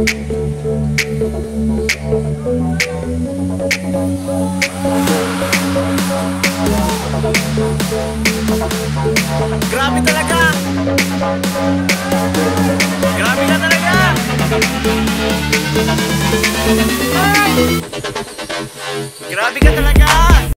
Grabe talaga! Grabe talaga! Grabe ka talaga!